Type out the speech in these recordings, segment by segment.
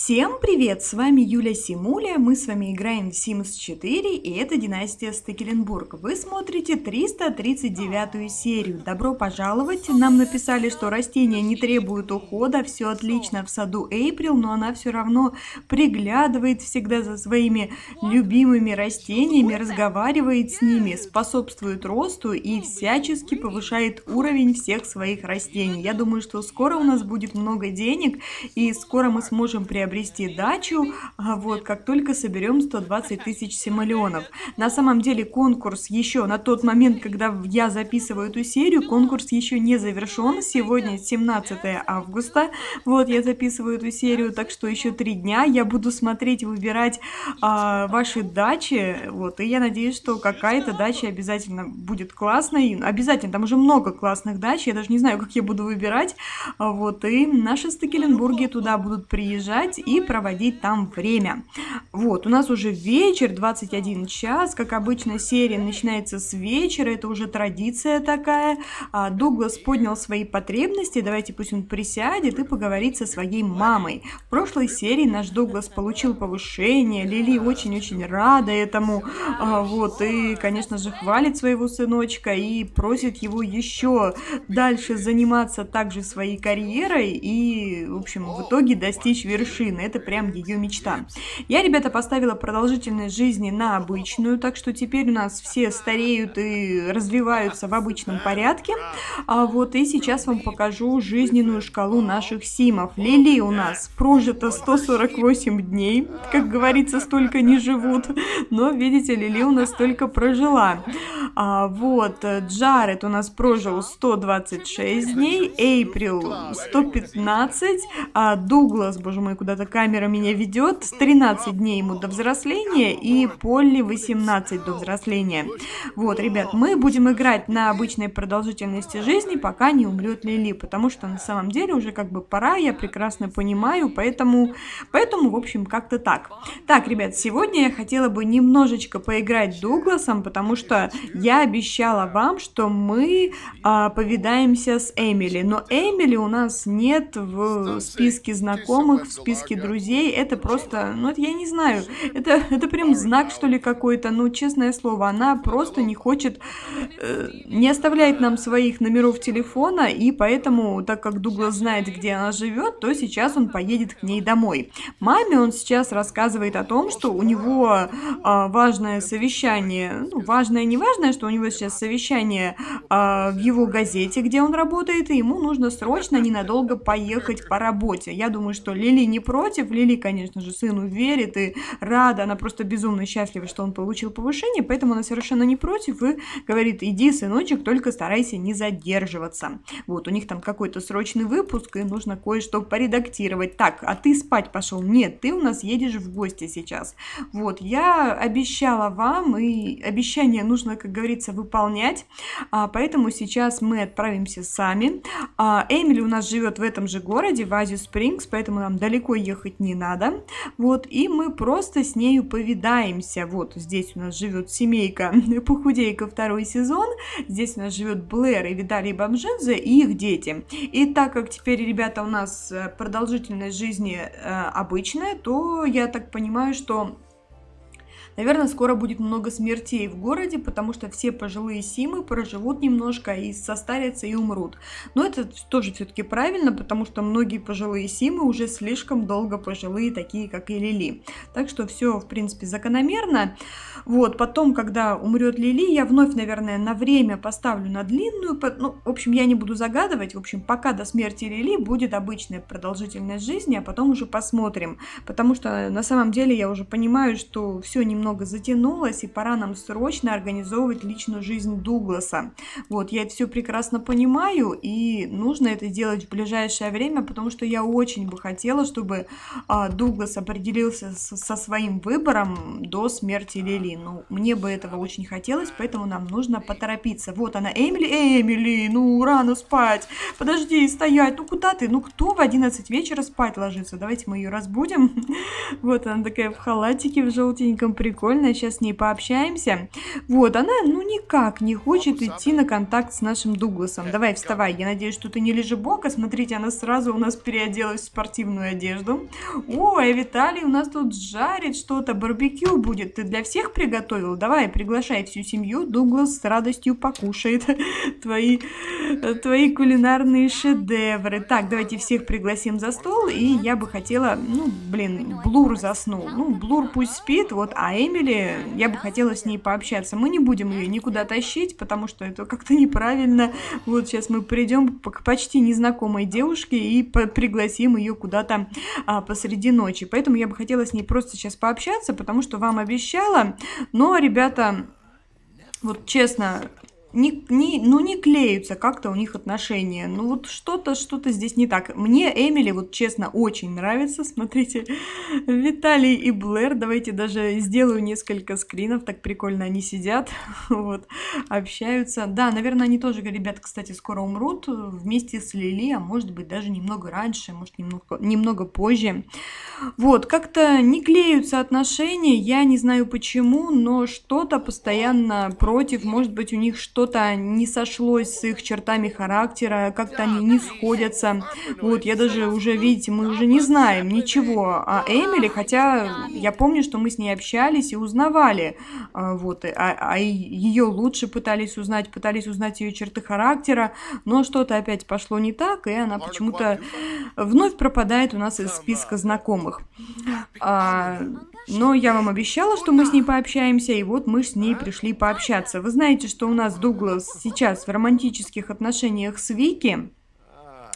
Всем привет! С вами Юля Симуля, мы с вами играем в Sims 4 и это Династия Стекеленбург. Вы смотрите 339 серию. Добро пожаловать! Нам написали, что растения не требуют ухода, все отлично в саду Эйприл, но она все равно приглядывает всегда за своими любимыми растениями, разговаривает с ними, способствует росту и всячески повышает уровень всех своих растений. Я думаю, что скоро у нас будет много денег и скоро мы сможем приобрести приобрести дачу, а вот, как только соберем 120 тысяч симолеонов. На самом деле конкурс еще на тот момент, когда я записываю эту серию, конкурс еще не завершен. Сегодня 17 августа, вот я записываю эту серию, так что еще три дня я буду смотреть, выбирать а, ваши дачи, вот, и я надеюсь, что какая-то дача обязательно будет классной, обязательно, там уже много классных дач, я даже не знаю, как я буду выбирать, а, вот, и наши Стекеленбурги туда будут приезжать, и проводить там время. Вот, у нас уже вечер, 21 час, как обычно серия начинается с вечера, это уже традиция такая. А, Дуглас поднял свои потребности, давайте пусть он присядет и поговорит со своей мамой. В прошлой серии наш Дуглас получил повышение, Лили очень-очень рада этому, а, вот, и, конечно же, хвалит своего сыночка и просит его еще дальше заниматься также своей карьерой и, в общем, в итоге достичь вершины вершины. Это прям ее мечта. Я, ребята, поставила продолжительность жизни на обычную, так что теперь у нас все стареют и развиваются в обычном порядке. А вот и сейчас вам покажу жизненную шкалу наших симов. Лили у нас прожито 148 дней. Как говорится, столько не живут. Но, видите, Лили у нас только прожила. А, вот, Джаред у нас прожил 126 дней, Эйприл 115, а Дуглас, боже мой, куда эта камера меня ведет, с 13 дней ему до взросления и Полли 18 до взросления. Вот, ребят, мы будем играть на обычной продолжительности жизни, пока не умрет Лили, потому что на самом деле уже как бы пора, я прекрасно понимаю, поэтому, поэтому в общем, как-то так. Так, ребят, сегодня я хотела бы немножечко поиграть Дугласом, потому что я обещала вам, что мы а, повидаемся с Эмили, но Эмили у нас нет в списке знакомых, в списке списке друзей, это просто, ну, это я не знаю, это, это прям знак, что ли, какой-то, ну, честное слово, она просто не хочет, э, не оставляет нам своих номеров телефона, и поэтому, так как Дуглас знает, где она живет, то сейчас он поедет к ней домой. Маме он сейчас рассказывает о том, что у него э, важное совещание, ну, важное, не важное, что у него сейчас совещание э, в его газете, где он работает, и ему нужно срочно, ненадолго поехать по работе. Я думаю, что Лили не против. Лили, конечно же, сыну верит и рада, она просто безумно счастлива, что он получил повышение, поэтому она совершенно не против и говорит, иди, сыночек, только старайся не задерживаться. Вот, у них там какой-то срочный выпуск, и нужно кое-что поредактировать. Так, а ты спать пошел? Нет, ты у нас едешь в гости сейчас. Вот, я обещала вам, и обещание нужно, как говорится, выполнять, а, поэтому сейчас мы отправимся сами. А, Эмили у нас живет в этом же городе, в Ази Спрингс, поэтому нам далеко ехать не надо. Вот, и мы просто с нею повидаемся. Вот здесь у нас живет семейка Похудейка второй сезон. Здесь у нас живет Блэр и Виталий Бомжензе и их дети. И так как теперь, ребята, у нас э, продолжительность жизни э, обычная, то я так понимаю, что Наверное, скоро будет много смертей в городе, потому что все пожилые симы проживут немножко и состарятся и умрут. Но это тоже все-таки правильно, потому что многие пожилые симы уже слишком долго пожилые, такие как и Лили. Так что все, в принципе, закономерно. Вот, потом, когда умрет Лили, я вновь, наверное, на время поставлю на длинную. Ну, в общем, я не буду загадывать. В общем, пока до смерти Лили будет обычная продолжительность жизни, а потом уже посмотрим. Потому что на самом деле я уже понимаю, что все немного немного затянулось, и пора нам срочно организовывать личную жизнь Дугласа. Вот, я это все прекрасно понимаю, и нужно это делать в ближайшее время, потому что я очень бы хотела, чтобы а, Дуглас определился со, со своим выбором до смерти Лили. Ну, мне бы этого очень хотелось, поэтому нам нужно поторопиться. Вот она, Эмили, Эмили, ну, рано спать, подожди, стоять, ну, куда ты? Ну, кто в 11 вечера спать ложится? Давайте мы ее разбудим. Вот она такая в халатике в желтеньком, прикольно прикольная, сейчас с ней пообщаемся. Вот, она, ну, никак не хочет идти на контакт с нашим Дугласом. Давай, вставай, я надеюсь, что ты не лежебока. Смотрите, она сразу у нас переоделась в спортивную одежду. Ой, Виталий у нас тут жарит что-то, барбекю будет. Ты для всех приготовил? Давай, приглашай всю семью, Дуглас с радостью покушает твои, твои кулинарные шедевры. Так, давайте всех пригласим за стол, и я бы хотела, ну, блин, Блур заснул. Ну, Блур пусть спит, вот, а Эмили, я бы хотела с ней пообщаться. Мы не будем ее никуда тащить, потому что это как-то неправильно. Вот сейчас мы придем к почти незнакомой девушке и пригласим ее куда-то а, посреди ночи. Поэтому я бы хотела с ней просто сейчас пообщаться, потому что вам обещала. Но, ребята, вот честно, не, не, ну, не клеются как-то у них отношения. Ну, вот что-то, что-то здесь не так. Мне Эмили, вот честно, очень нравится. Смотрите, Виталий и Блэр. Давайте даже сделаю несколько скринов. Так прикольно они сидят, вот, общаются. Да, наверное, они тоже, ребят, кстати, скоро умрут вместе с Лили, а может быть даже немного раньше, может немного, немного позже. Вот, как-то не клеются отношения, я не знаю почему, но что-то постоянно против, может быть, у них что что-то не сошлось с их чертами характера, как-то они не сходятся. Вот, я даже уже, видите, мы уже не знаем ничего о Эмили, хотя я помню, что мы с ней общались и узнавали, а, вот, а, а ее лучше пытались узнать, пытались узнать ее черты характера, но что-то опять пошло не так, и она почему-то вновь пропадает у нас из списка знакомых. А, но я вам обещала, что мы с ней пообщаемся, и вот мы с ней пришли пообщаться. Вы знаете, что у нас Дуглас сейчас в романтических отношениях с Вики.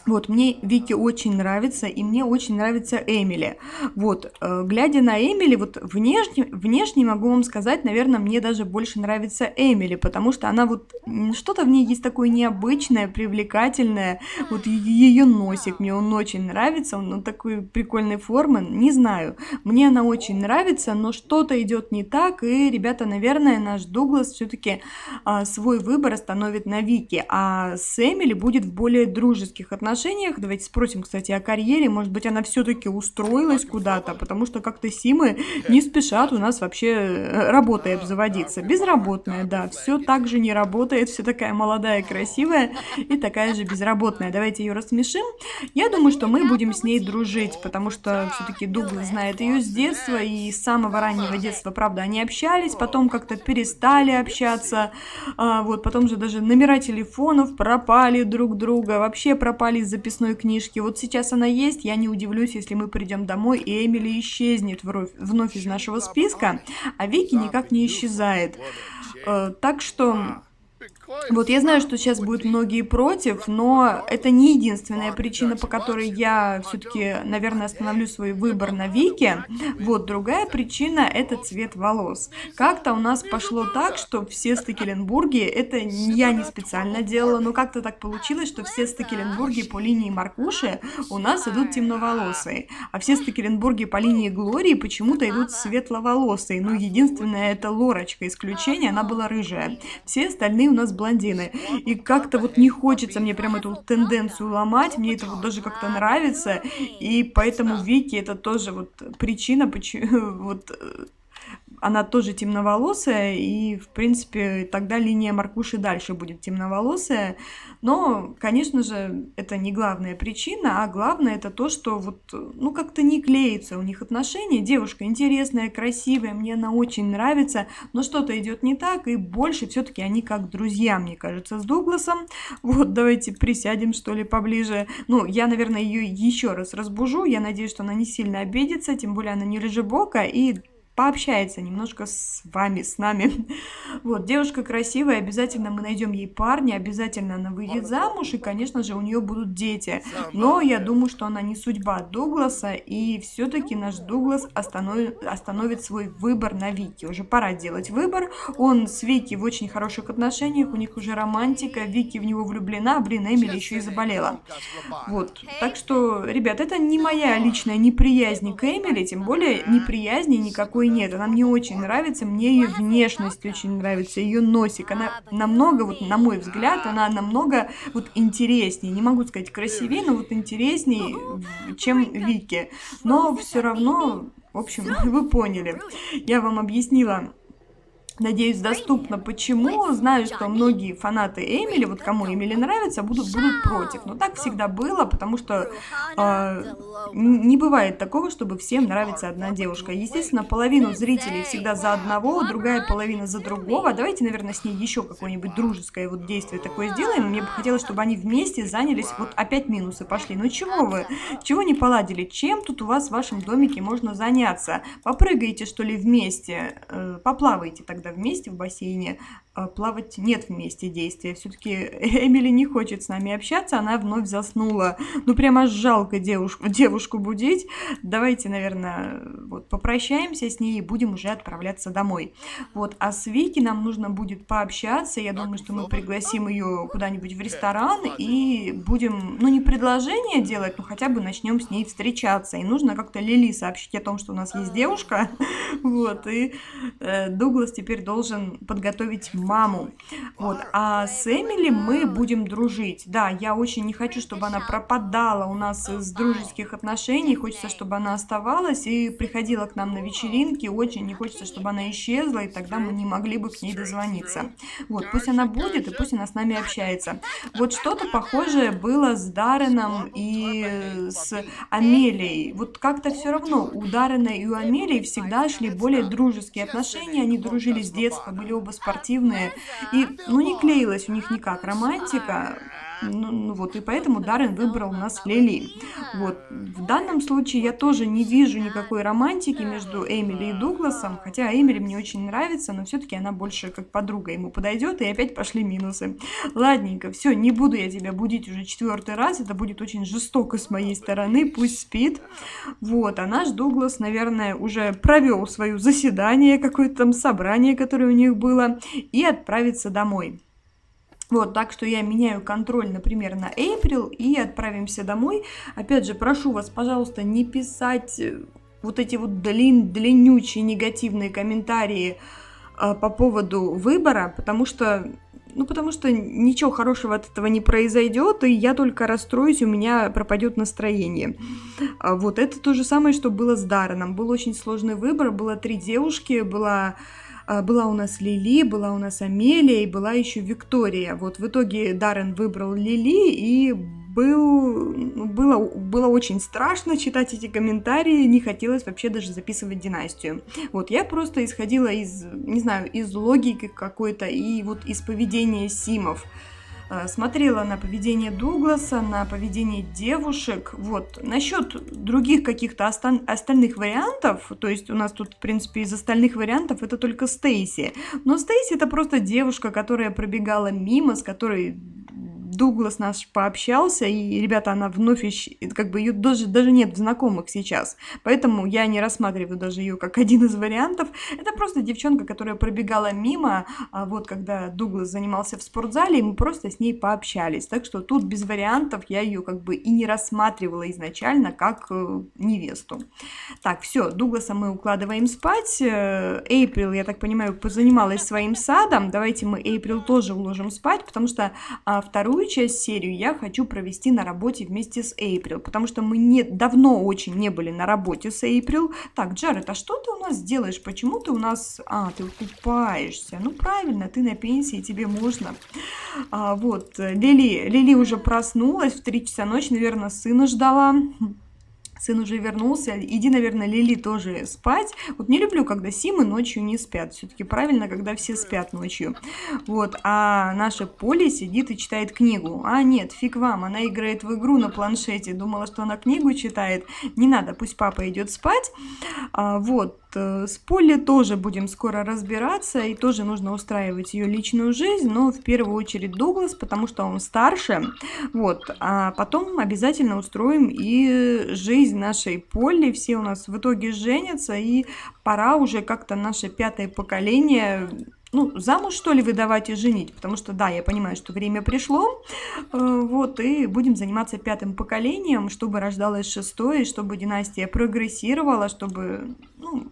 Вот, мне Вики очень нравится, и мне очень нравится Эмили. Вот, э, глядя на Эмили, вот внешне, внешне могу вам сказать, наверное, мне даже больше нравится Эмили, потому что она вот, что-то в ней есть такое необычное, привлекательное, вот ее носик, мне он очень нравится, он, он такой прикольной формы, не знаю, мне она очень нравится, но что-то идет не так, и, ребята, наверное, наш Дуглас все-таки а, свой выбор остановит на Вики, а с Эмили будет в более дружеских отношениях, отношениях. Давайте спросим, кстати, о карьере. Может быть, она все-таки устроилась куда-то, потому что как-то Симы не спешат у нас вообще э, работой обзаводиться. Безработная, да, все так же не работает, все такая молодая, красивая и такая же безработная. Давайте ее рассмешим. Я думаю, что мы будем с ней дружить, потому что все-таки Дуглас знает ее с детства и с самого раннего детства, правда, они общались, потом как-то перестали общаться, а, вот, потом же даже номера телефонов пропали друг друга, вообще пропали из записной книжки. Вот сейчас она есть, я не удивлюсь, если мы придем домой, и Эмили исчезнет вновь, вновь из нашего списка, а Вики никак не исчезает. Э, так что вот я знаю, что сейчас будут многие против, но это не единственная причина, по которой я все-таки, наверное, остановлю свой выбор на Вике. Вот другая причина – это цвет волос. Как-то у нас пошло так, что все Стекеленбурги, это я не специально делала, но как-то так получилось, что все Стекеленбурги по линии Маркуши у нас идут темноволосые, а все Стекеленбурги по линии Глории почему-то идут светловолосые. Ну, единственное, это Лорочка исключение, она была рыжая. Все остальные у нас блондины. И как-то вот не хочется мне прям эту тенденцию ломать, мне это вот даже как-то нравится, и поэтому Вики это тоже вот причина, почему вот э, она тоже темноволосая, и, в принципе, тогда линия Маркуши дальше будет темноволосая. Но, конечно же, это не главная причина, а главное это то, что вот, ну, как-то не клеится у них отношения. Девушка интересная, красивая, мне она очень нравится, но что-то идет не так, и больше все-таки они как друзья, мне кажется, с Дугласом. Вот, давайте присядем, что ли, поближе. Ну, я, наверное, ее еще раз разбужу, я надеюсь, что она не сильно обидится, тем более она не лежебока, и пообщается немножко с вами, с нами. Вот, девушка красивая, обязательно мы найдем ей парня, обязательно она выйдет замуж, и, конечно же, у нее будут дети. Но я думаю, что она не судьба Дугласа, и все-таки наш Дуглас остановит, остановит свой выбор на Вики. Уже пора делать выбор. Он с Вики в очень хороших отношениях, у них уже романтика, Вики в него влюблена, а, блин, Эмили еще и заболела. Вот, так что, ребят, это не моя личная неприязнь к Эмили, тем более неприязни никакой такой нет. Она мне очень нравится, мне ее внешность очень нравится, ее носик. Она намного, вот на мой взгляд, она намного вот интереснее. Не могу сказать красивее, но вот интереснее, чем Вики. Но все равно В общем, вы поняли. Я вам объяснила Надеюсь, доступно. Почему? Знаю, что многие фанаты Эмили, вот кому Эмили нравится, будут, будут против. Но так всегда было, потому что э, не бывает такого, чтобы всем нравится одна девушка. Естественно, половину зрителей всегда за одного, другая половина за другого. Давайте, наверное, с ней еще какое-нибудь дружеское вот действие такое сделаем. Мне бы хотелось, чтобы они вместе занялись, вот опять минусы пошли. Ну чего вы? Чего не поладили? Чем тут у вас в вашем домике можно заняться? Попрыгайте, что ли, вместе, э, поплавайте тогда когда вместе в бассейне, плавать нет вместе действия. Все-таки Эмили не хочет с нами общаться, она вновь заснула. Ну, прямо жалко девушку, девушку будить. Давайте, наверное, вот попрощаемся с ней и будем уже отправляться домой. Вот, а с Вики нам нужно будет пообщаться. Я думаю, что мы пригласим ее куда-нибудь в ресторан и будем, ну, не предложение делать, но хотя бы начнем с ней встречаться. И нужно как-то Лили сообщить о том, что у нас есть девушка. Вот, и э, Дуглас теперь должен подготовить маму. Вот. А с Эмили мы будем дружить. Да, я очень не хочу, чтобы она пропадала у нас из дружеских отношений. Хочется, чтобы она оставалась и приходила к нам на вечеринки. Очень не хочется, чтобы она исчезла, и тогда мы не могли бы к ней дозвониться. Вот, пусть она будет, и пусть она с нами общается. Вот что-то похожее было с Дарреном и с Амелией. Вот как-то все равно у Даррена и у Амелии всегда шли более дружеские отношения. Они дружили с детства, были оба спортивные позитивные. И, ну, не клеилась у них никак романтика. Ну, ну вот, и поэтому Даррен выбрал у нас Лили. Вот, в данном случае я тоже не вижу никакой романтики между Эмили и Дугласом, хотя Эмили мне очень нравится, но все-таки она больше как подруга ему подойдет, и опять пошли минусы. Ладненько, все, не буду я тебя будить уже четвертый раз, это будет очень жестоко с моей стороны, пусть спит. Вот, а наш Дуглас, наверное, уже провел свое заседание, какое-то там собрание, которое у них было, и отправится домой. Вот, так что я меняю контроль, например, на April и отправимся домой. Опять же, прошу вас, пожалуйста, не писать э, вот эти вот длин, длиннючие негативные комментарии э, по поводу выбора, потому что ну, потому что ничего хорошего от этого не произойдет, и я только расстроюсь, у меня пропадет настроение. А вот это то же самое, что было с Дарреном. Был очень сложный выбор, было три девушки, была была у нас Лили, была у нас Амелия и была еще Виктория. Вот в итоге Даррен выбрал Лили и был, ну, было, было очень страшно читать эти комментарии, не хотелось вообще даже записывать династию. Вот, я просто исходила из, не знаю, из логики какой-то и вот из поведения Симов. Э, смотрела на поведение Дугласа, на поведение девушек. Вот. Насчет других каких-то остальных вариантов, то есть у нас тут, в принципе, из остальных вариантов это только Стейси. Но Стейси это просто девушка, которая пробегала мимо, с которой Дуглас наш пообщался, и, ребята, она вновь, ищ... как бы ее даже, даже нет знакомых сейчас, поэтому я не рассматриваю даже ее как один из вариантов. Это просто девчонка, которая пробегала мимо, а вот когда Дуглас занимался в спортзале, и мы просто с ней пообщались, так что тут без вариантов я ее как бы и не рассматривала изначально как э, невесту. Так, все, Дугласа мы укладываем спать, Эйприл, я так понимаю, позанималась своим садом, давайте мы Эйприл тоже уложим спать, потому что а, вторую вторую часть серию я хочу провести на работе вместе с Эйприл, потому что мы не, давно очень не были на работе с Эйприл. Так, Джаред, а что ты у нас делаешь? Почему ты у нас... А, ты купаешься. Ну, правильно, ты на пенсии, тебе можно. А, вот, Лили, Лили уже проснулась в 3 часа ночи, наверное, сына ждала сын уже вернулся, иди, наверное, Лили тоже спать. Вот не люблю, когда Симы ночью не спят. Все-таки правильно, когда все спят ночью. Вот, а наша Поли сидит и читает книгу. А нет, фиг вам, она играет в игру на планшете. Думала, что она книгу читает. Не надо, пусть папа идет спать. А, вот, с Полли тоже будем скоро разбираться, и тоже нужно устраивать ее личную жизнь, но в первую очередь Дуглас, потому что он старше, вот, а потом обязательно устроим и жизнь нашей Полли, все у нас в итоге женятся, и пора уже как-то наше пятое поколение ну, замуж, что ли, выдавать и женить, потому что, да, я понимаю, что время пришло, э, вот, и будем заниматься пятым поколением, чтобы рождалось шестое, чтобы династия прогрессировала, чтобы, ну,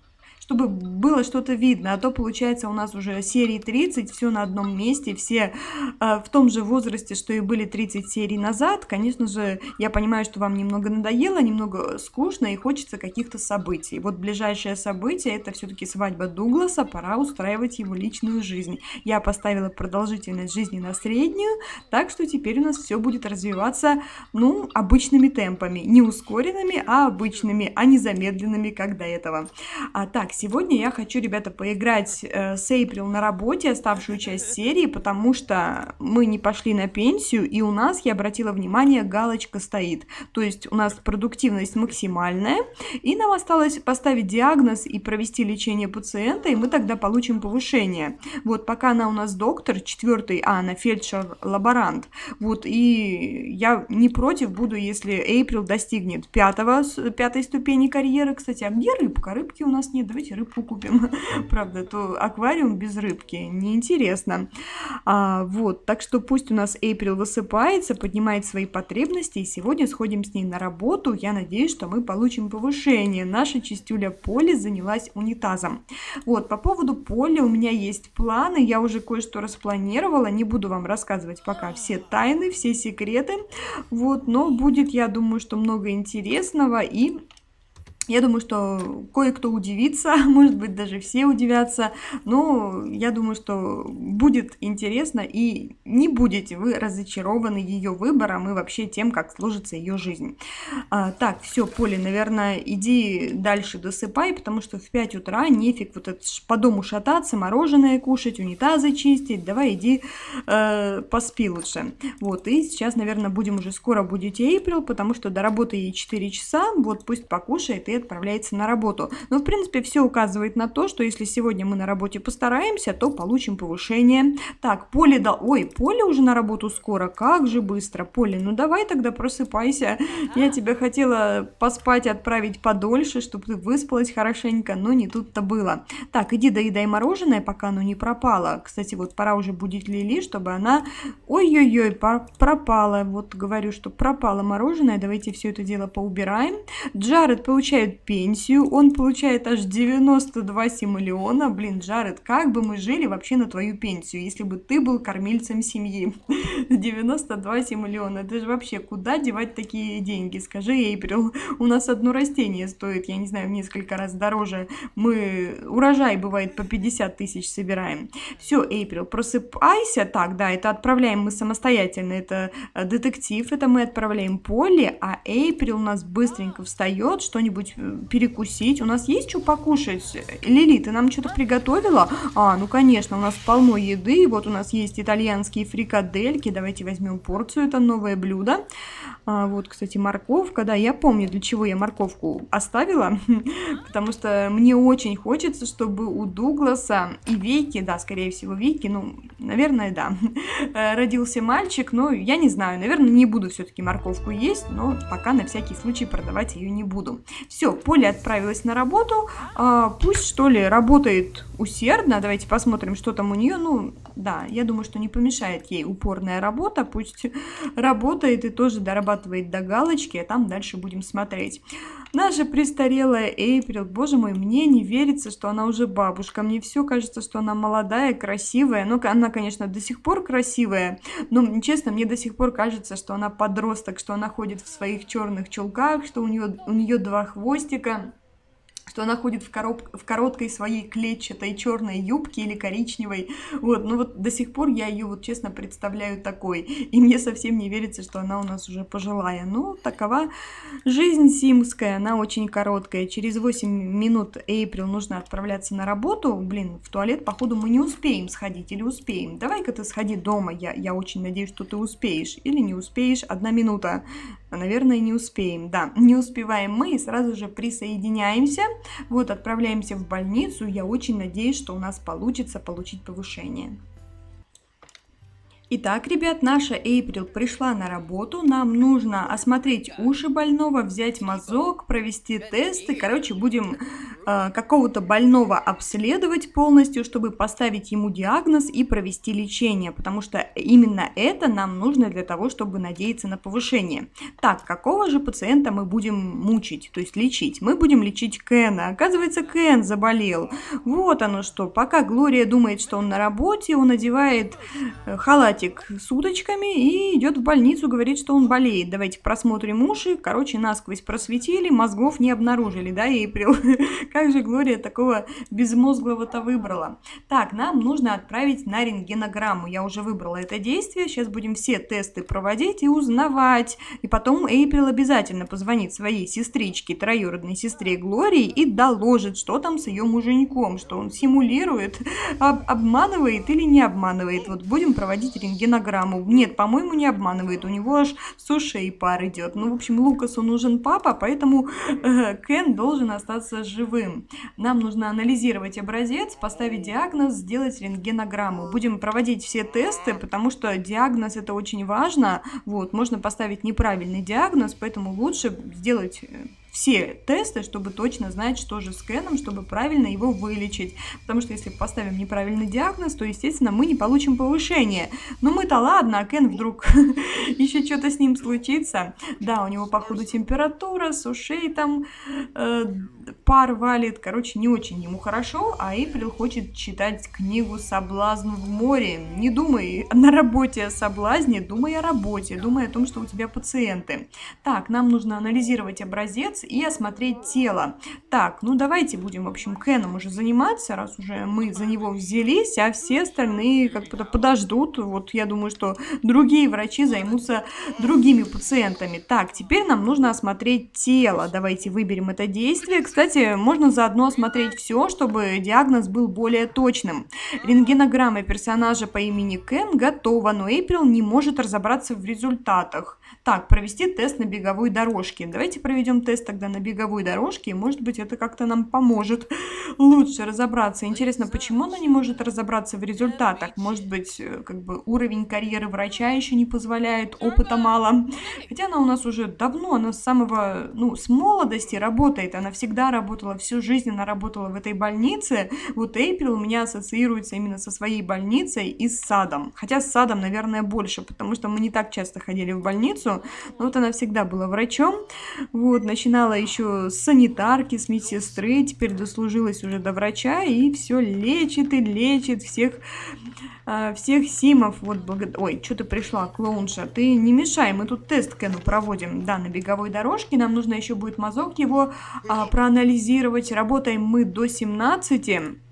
чтобы было что-то видно, а то получается у нас уже серии 30, все на одном месте, все э, в том же возрасте, что и были 30 серий назад. Конечно же, я понимаю, что вам немного надоело, немного скучно и хочется каких-то событий. Вот ближайшее событие это все-таки свадьба Дугласа, пора устраивать его личную жизнь. Я поставила продолжительность жизни на среднюю, так что теперь у нас все будет развиваться, ну, обычными темпами, не ускоренными, а обычными, а не замедленными, как до этого. А так, сегодня я хочу, ребята, поиграть э, с Эйприл на работе, оставшую часть серии, потому что мы не пошли на пенсию, и у нас, я обратила внимание, галочка стоит. То есть у нас продуктивность максимальная, и нам осталось поставить диагноз и провести лечение пациента, и мы тогда получим повышение. Вот пока она у нас доктор, четвертый, а, она фельдшер-лаборант. Вот, и я не против буду, если Эйприл достигнет пятого, пятой ступени карьеры. Кстати, а где рыбка? Рыбки у нас нет, давайте рыбку купим. Правда, то аквариум без рыбки, неинтересно. А, вот, так что пусть у нас Эйприл высыпается, поднимает свои потребности, и сегодня сходим с ней на работу. Я надеюсь, что мы получим повышение. Наша чистюля Поли занялась унитазом. Вот, по поводу Поли у меня есть планы, я уже кое-что распланировала, не буду вам рассказывать пока все тайны, все секреты, вот, но будет, я думаю, что много интересного и я думаю, что кое-кто удивится, может быть, даже все удивятся, но я думаю, что будет интересно и не будете вы разочарованы ее выбором и вообще тем, как сложится ее жизнь. А, так, все, Поле, наверное, иди дальше досыпай, потому что в 5 утра нефиг вот это по дому шататься, мороженое кушать, унитазы чистить, давай иди э, поспи лучше. Вот, и сейчас, наверное, будем уже скоро будить Эйприл, потому что до работы ей 4 часа, вот пусть покушает и отправляется на работу. Но, в принципе, все указывает на то, что если сегодня мы на работе постараемся, то получим повышение. Так, Поле дал... Ой, Поле уже на работу скоро, как же быстро. Поле, ну давай тогда просыпайся. Я тебя хотела поспать, отправить подольше, чтобы ты выспалась хорошенько, но не тут-то было. Так, иди доедай мороженое, пока оно не пропало. Кстати, вот пора уже будить Лили, чтобы она... Ой-ой-ой, пропала. Вот говорю, что пропало мороженое. Давайте все это дело поубираем. Джаред получает получает пенсию, он получает аж 92 симиллиона. Блин, Джаред, как бы мы жили вообще на твою пенсию, если бы ты был кормильцем семьи? 92 симиллиона, это же вообще куда девать такие деньги? Скажи, Эйприл, у нас одно растение стоит, я не знаю, в несколько раз дороже. Мы урожай бывает по 50 тысяч собираем. Все, Эйприл, просыпайся. Так, да, это отправляем мы самостоятельно, это э, детектив, это мы отправляем Поле, а Эйприл у нас быстренько встает, что-нибудь перекусить. У нас есть что покушать? Лили, ты нам что-то приготовила? А, ну конечно, у нас полно еды. Вот у нас есть итальянские фрикадельки. Давайте возьмем порцию, это новое блюдо. А, вот, кстати, морковка. Да, я помню, для чего я морковку оставила. Потому что мне очень хочется, чтобы у Дугласа и Вики, да, скорее всего, Вики, ну, наверное, да, родился мальчик. Но я не знаю, наверное, не буду все-таки морковку есть, но пока на всякий случай продавать ее не буду. Все, Поле отправилась на работу. А, пусть, что ли, работает усердно. Давайте посмотрим, что там у нее. Ну, да, я думаю, что не помешает ей упорная работа. Пусть работает и тоже дорабатывает до галочки, а там дальше будем смотреть. Наша престарелая Эйприл, боже мой, мне не верится, что она уже бабушка. Мне все кажется, что она молодая, красивая. Ну, она, конечно, до сих пор красивая, но, честно, мне до сих пор кажется, что она подросток, что она ходит в своих черных чулках, что у нее, у нее два хвостика что она ходит в, короб... в короткой своей клетчатой черной юбке или коричневой. Вот, ну вот до сих пор я ее вот честно представляю такой. И мне совсем не верится, что она у нас уже пожилая. Ну, такова жизнь симская, она очень короткая. Через 8 минут Эйприл нужно отправляться на работу. Блин, в туалет, походу, мы не успеем сходить или успеем. Давай-ка ты сходи дома, я, я очень надеюсь, что ты успеешь. Или не успеешь, одна минута. Наверное, не успеем. Да, не успеваем мы и сразу же присоединяемся. Вот, отправляемся в больницу. Я очень надеюсь, что у нас получится получить повышение. Итак, ребят, наша Эйприл пришла на работу. Нам нужно осмотреть уши больного, взять мазок, провести тесты. Короче, будем э, какого-то больного обследовать полностью, чтобы поставить ему диагноз и провести лечение. Потому что именно это нам нужно для того, чтобы надеяться на повышение. Так, какого же пациента мы будем мучить, то есть лечить? Мы будем лечить Кена. Оказывается, Кен заболел. Вот оно что. Пока Глория думает, что он на работе, он одевает э, халат халатик с удочками и идет в больницу, говорит, что он болеет. Давайте просмотрим уши. Короче, насквозь просветили, мозгов не обнаружили, да, Эйприл? как же Глория такого безмозглого-то выбрала? Так, нам нужно отправить на рентгенограмму. Я уже выбрала это действие. Сейчас будем все тесты проводить и узнавать. И потом Эйприл обязательно позвонит своей сестричке, троюродной сестре Глории и доложит, что там с ее муженьком, что он симулирует, об обманывает или не обманывает. Вот будем проводить рентгенограмму рентгенограмму. Нет, по-моему, не обманывает. У него аж с ушей пар идет. Ну, в общем, Лукасу нужен папа, поэтому э, Кен должен остаться живым. Нам нужно анализировать образец, поставить диагноз, сделать рентгенограмму. Будем проводить все тесты, потому что диагноз это очень важно. Вот, можно поставить неправильный диагноз, поэтому лучше сделать э, все тесты, чтобы точно знать, что же с Кеном, чтобы правильно его вылечить. Потому что если поставим неправильный диагноз, то, естественно, мы не получим повышение. Но мы-то ладно, а Кен вдруг еще что-то с ним случится. Да, у него, походу, температура, с ушей там э, пар валит. Короче, не очень ему хорошо, а Эйприл хочет читать книгу «Соблазн в море». Не думай на работе о соблазне, думай о работе, думай о том, что у тебя пациенты. Так, нам нужно анализировать образец, и осмотреть тело. Так, ну давайте будем, в общем, Кеном уже заниматься, раз уже мы за него взялись, а все остальные как-то подождут. Вот я думаю, что другие врачи займутся другими пациентами. Так, теперь нам нужно осмотреть тело. Давайте выберем это действие. Кстати, можно заодно осмотреть все, чтобы диагноз был более точным. Рентгенограмма персонажа по имени Кен готова, но Эйприл не может разобраться в результатах. Так, провести тест на беговой дорожке. Давайте проведем тест тогда на беговой дорожке, и может быть это как-то нам поможет лучше разобраться. Интересно, почему она не может разобраться в результатах? Может быть, э, как бы уровень карьеры врача еще не позволяет, опыта мало. Хотя она у нас уже давно, она с самого, ну, с молодости работает, она всегда работала, всю жизнь она работала в этой больнице. Вот Эйприл у меня ассоциируется именно со своей больницей и с садом. Хотя с садом, наверное, больше, потому что мы не так часто ходили в больницу, но вот она всегда была врачом. Вот, начинала еще с санитарки, с медсестры, теперь дослужилась уже до врача и все лечит и лечит всех, э, всех симов. Вот благо... Ой, что ты пришла, клоунша, ты не мешай, мы тут тест Кену проводим, да, на беговой дорожке, нам нужно еще будет мазок его э, проанализировать. Работаем мы до 17 в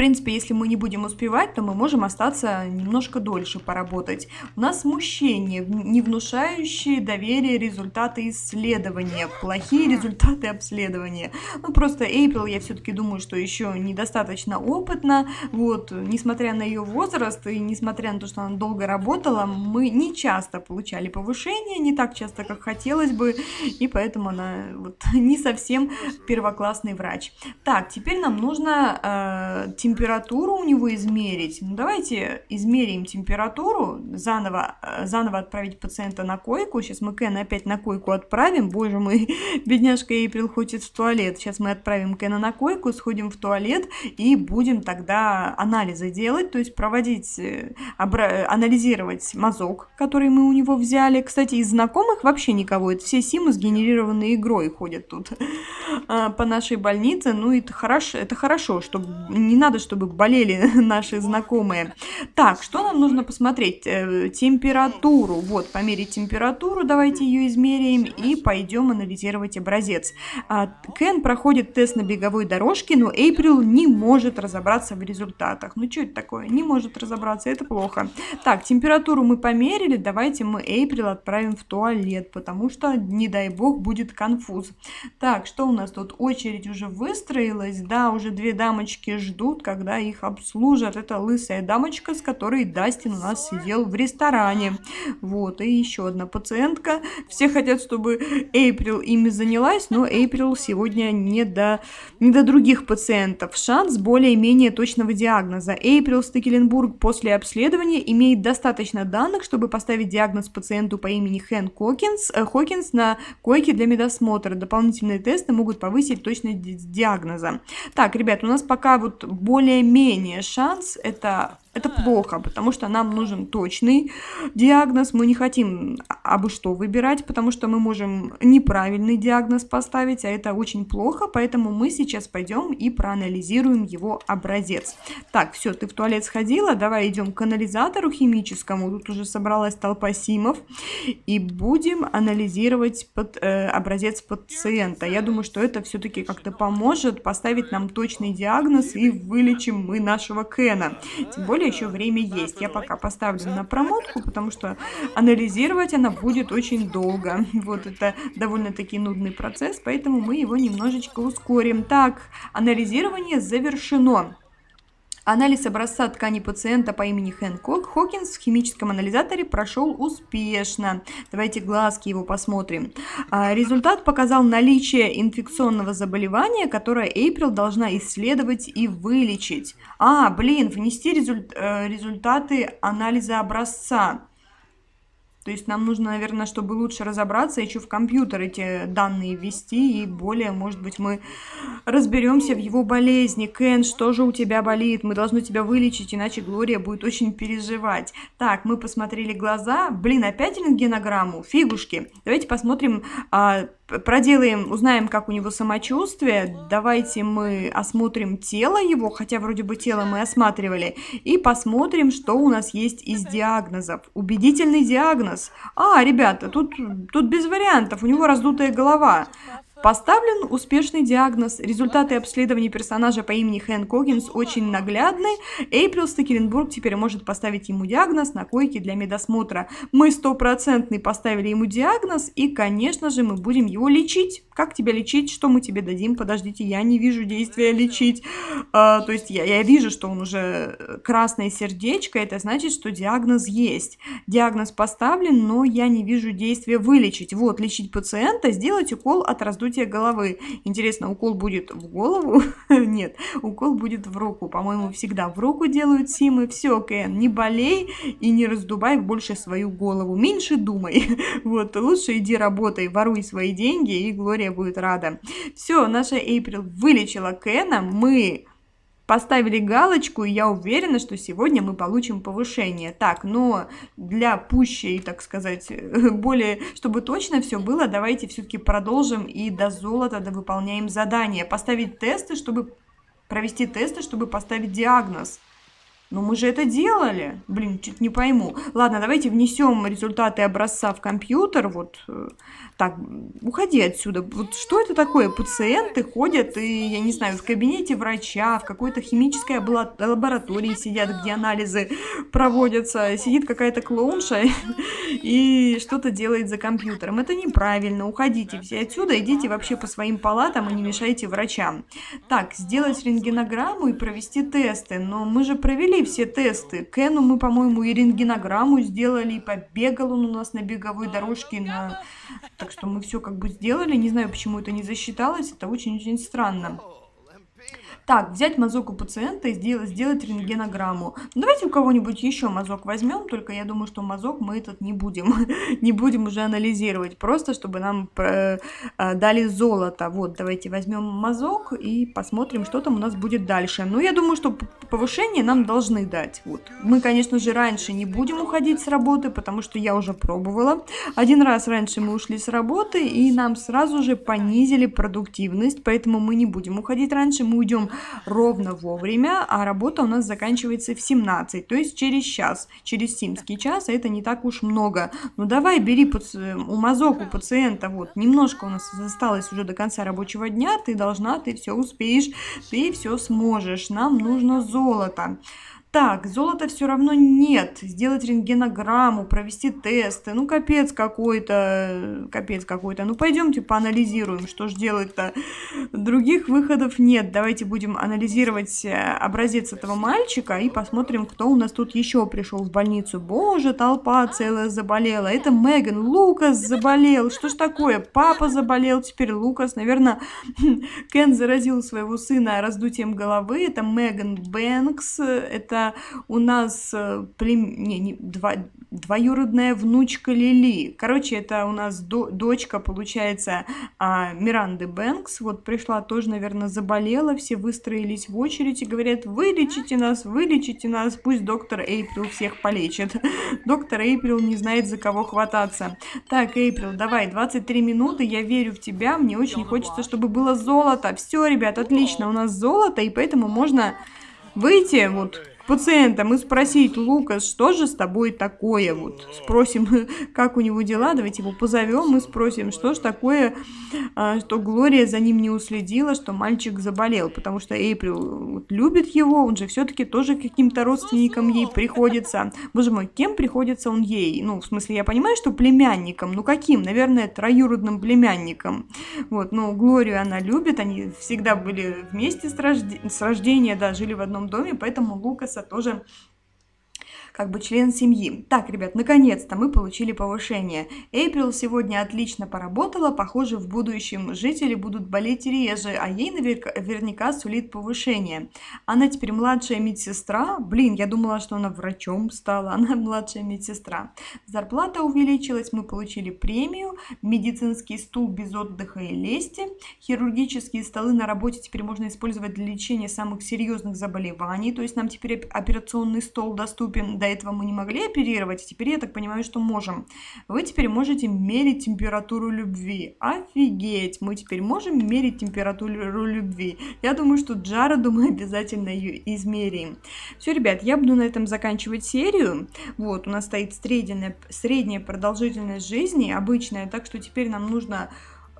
принципе, если мы не будем успевать, то мы можем остаться немножко дольше поработать. У нас смущение, не внушающие доверие результаты исследования, плохие результаты обследования. Ну, просто Эйприл, я все-таки думаю, что еще недостаточно опытна. Вот, несмотря на ее возраст и несмотря на то, что она долго работала, мы не часто получали повышение, не так часто, как хотелось бы, и поэтому она вот не совсем первоклассный врач. Так, теперь нам нужно э, температуру у него измерить. Ну, давайте измерим температуру, заново, э, заново отправить пациента на койку. Сейчас мы Кена опять на койку отправим. Боже мой, бедняжка Эйприл хочет в туалет. Сейчас мы отправим Кена на койку, сходим в туалет и будем тогда анализы делать, то есть проводить, э, анализировать мазок, который мы у него взяли. Кстати, из знакомых вообще никого. Это все симы сгенерированные игрой ходят тут а, по нашей больнице. Ну, это хорошо, это хорошо, чтобы не надо, чтобы болели наши знакомые. Так, что нам нужно посмотреть? Э, температуру. Вот, померить температуру, давайте ее измеряем и пойдем анализировать образец. А, Кен проходит тест на беговой дорожке, но Эйприл не может разобраться в результатах. Ну, что это такое? Не может разобраться, это плохо. Так, температуру мы померили, давайте мы Эйприл отправим в туалет, потому что, не дай бог, будет конфуз. Так, что у нас тут? Очередь уже выстроилась, да, уже две дамочки ждут когда их обслужат. Это лысая дамочка, с которой Дастин у нас сидел в ресторане. Вот, и еще одна пациентка. Все хотят, чтобы Эйприл ими занялась, но Эйприл сегодня не до, не до других пациентов. Шанс более-менее точного диагноза. Эйприл Стекеленбург после обследования имеет достаточно данных, чтобы поставить диагноз пациенту по имени Хэн Хокинс, э, Хокинс на койке для медосмотра. Дополнительные тесты могут повысить точность диагноза. Так, ребят, у нас пока вот более-менее шанс это это плохо, потому что нам нужен точный диагноз. Мы не хотим абы что выбирать, потому что мы можем неправильный диагноз поставить, а это очень плохо. Поэтому мы сейчас пойдем и проанализируем его образец. Так, все, ты в туалет сходила, давай идем к анализатору химическому. Тут уже собралась толпа симов. И будем анализировать под, э, образец пациента. Я думаю, что это все-таки как-то поможет поставить нам точный диагноз и вылечим мы нашего Кена. Тем более еще время есть. Я пока поставлю на промотку, потому что анализировать она будет очень долго. Вот это довольно-таки нудный процесс, поэтому мы его немножечко ускорим. Так, анализирование завершено. Анализ образца ткани пациента по имени Хэнкок Хокинс в химическом анализаторе прошел успешно. Давайте глазки его посмотрим. А, результат показал наличие инфекционного заболевания, которое Эйприл должна исследовать и вылечить. А, блин, внести результ, э, результаты анализа образца. То есть нам нужно, наверное, чтобы лучше разобраться, еще в компьютер эти данные ввести, и более, может быть, мы разберемся в его болезни. Кен, что же у тебя болит? Мы должны тебя вылечить, иначе Глория будет очень переживать. Так, мы посмотрели глаза. Блин, опять рентгенограмму? Фигушки. Давайте посмотрим а, проделаем, узнаем, как у него самочувствие. Давайте мы осмотрим тело его, хотя вроде бы тело мы осматривали, и посмотрим, что у нас есть из диагнозов. Убедительный диагноз. А, ребята, тут, тут без вариантов, у него раздутая голова. Поставлен успешный диагноз. Результаты обследования персонажа по имени Хэн Когинс очень наглядны. Эйприл Стекеленбург теперь может поставить ему диагноз на койке для медосмотра. Мы стопроцентный поставили ему диагноз, и, конечно же, мы будем его лечить. Как тебя лечить? Что мы тебе дадим? Подождите, я не вижу действия лечить. А, то есть я, я вижу, что он уже красное сердечко, это значит, что диагноз есть. Диагноз поставлен, но я не вижу действия вылечить. Вот, лечить пациента, сделать укол от раздутия вздутие головы. Интересно, укол будет в голову? Нет, укол будет в руку. По-моему, всегда в руку делают симы. Все, Кен, не болей и не раздувай больше свою голову. Меньше думай. Вот, лучше иди работай, воруй свои деньги, и Глория будет рада. Все, наша Эйприл вылечила Кена. Мы поставили галочку, и я уверена, что сегодня мы получим повышение. Так, но для пущей, так сказать, более, чтобы точно все было, давайте все-таки продолжим и до золота довыполняем задание. Поставить тесты, чтобы провести тесты, чтобы поставить диагноз. Но мы же это делали. Блин, чуть не пойму. Ладно, давайте внесем результаты образца в компьютер. Вот э, так, уходи отсюда. Вот что это такое? Пациенты ходят, и, я не знаю, в кабинете врача, в какой-то химической лаборатории сидят, где анализы проводятся. Сидит какая-то клоунша и что-то делает за компьютером. Это неправильно. Уходите все отсюда, идите вообще по своим палатам и не мешайте врачам. Так, сделать рентгенограмму и провести тесты. Но мы же провели все тесты. Кену мы, по-моему, и рентгенограмму сделали, и побегал он у нас на беговой дорожке на так что мы все как бы сделали. Не знаю, почему это не засчиталось. Это очень-очень странно. Так, взять мазок у пациента и сделать, сделать рентгенограмму. Ну, давайте у кого-нибудь еще мазок возьмем, только я думаю, что мазок мы этот не будем, не будем уже анализировать, просто чтобы нам э, дали золото. Вот, давайте возьмем мазок и посмотрим, что там у нас будет дальше. Ну, я думаю, что повышение нам должны дать. Вот. Мы, конечно же, раньше не будем уходить с работы, потому что я уже пробовала. Один раз раньше мы ушли с работы, и нам сразу же понизили продуктивность, поэтому мы не будем уходить раньше, мы уйдем ровно вовремя, а работа у нас заканчивается в 17, то есть через час, через симский час, а это не так уж много. Ну давай, бери паци... у мазок у пациента, вот, немножко у нас осталось уже до конца рабочего дня, ты должна, ты все успеешь, ты все сможешь, нам нужно золото. Так, золота все равно нет. Сделать рентгенограмму, провести тесты. Ну, капец какой-то. Капец какой-то. Ну, пойдемте поанализируем, что ж делать-то. Других выходов нет. Давайте будем анализировать э, образец этого мальчика и посмотрим, кто у нас тут еще пришел в больницу. Боже, толпа целая заболела. Это Меган. Лукас заболел. Что ж такое? Папа заболел, теперь Лукас. Наверное, Кен заразил своего сына раздутием головы. Это Меган Бэнкс. Это у нас э, плем... не, не, два, двоюродная внучка Лили. Короче, это у нас до, дочка, получается, а, Миранды Бэнкс. Вот пришла тоже, наверное, заболела. Все выстроились в очередь и говорят, вылечите нас, вылечите нас. Пусть доктор Эйприл всех полечит. Доктор Эйприл не знает, за кого хвататься. Так, Эйприл, давай, 23 минуты, я верю в тебя. Мне очень хочется, чтобы было золото. Все, ребят, отлично, у нас золото, и поэтому можно выйти вот пациентам и спросить, Лукас, что же с тобой такое? Вот спросим, как у него дела, давайте его позовем и спросим, что же такое, а, что Глория за ним не уследила, что мальчик заболел, потому что Эйприл любит его, он же все-таки тоже каким-то родственником ей приходится. Боже мой, кем приходится он ей? Ну, в смысле, я понимаю, что племянником, ну каким? Наверное, троюродным племянником. Вот, но Глорию она любит, они всегда были вместе с, рожде... с рождения, да, жили в одном доме, поэтому Лукаса тоже как бы член семьи. Так, ребят, наконец-то мы получили повышение. Эйприл сегодня отлично поработала, похоже, в будущем жители будут болеть реже, а ей наверняка сулит повышение. Она теперь младшая медсестра. Блин, я думала, что она врачом стала, она младшая медсестра. Зарплата увеличилась, мы получили премию, медицинский стул без отдыха и лести, хирургические столы на работе теперь можно использовать для лечения самых серьезных заболеваний, то есть нам теперь операционный стол доступен, до этого мы не могли оперировать, теперь я так понимаю, что можем. Вы теперь можете мерить температуру любви. Офигеть! Мы теперь можем мерить температуру любви. Я думаю, что Джароду мы обязательно ее измерим. Все, ребят, я буду на этом заканчивать серию. Вот, у нас стоит средняя, средняя продолжительность жизни, обычная, так что теперь нам нужно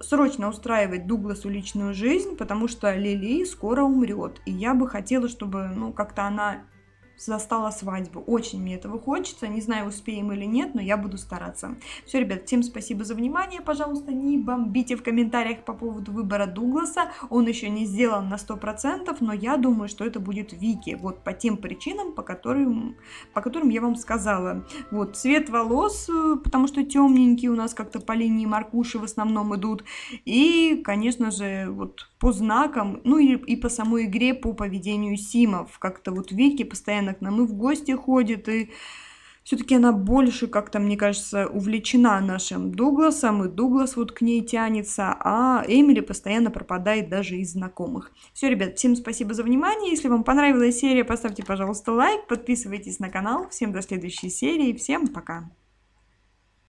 срочно устраивать Дугласу личную жизнь, потому что Лили скоро умрет. И я бы хотела, чтобы, ну, как-то она застала свадьбу. Очень мне этого хочется. Не знаю, успеем или нет, но я буду стараться. Все, ребят, всем спасибо за внимание. Пожалуйста, не бомбите в комментариях по поводу выбора Дугласа. Он еще не сделан на 100%, но я думаю, что это будет Вики. Вот по тем причинам, по которым, по которым я вам сказала. Вот, цвет волос, э, потому что темненькие у нас как-то по линии Маркуши в основном идут. И, конечно же, вот по знакам, ну и, и по самой игре, по поведению Симов. Как-то вот Вики постоянно к нам и в гости ходит, и все-таки она больше как-то, мне кажется, увлечена нашим Дугласом, и Дуглас вот к ней тянется, а Эмили постоянно пропадает даже из знакомых. Все, ребят, всем спасибо за внимание. Если вам понравилась серия, поставьте, пожалуйста, лайк, подписывайтесь на канал. Всем до следующей серии, всем пока!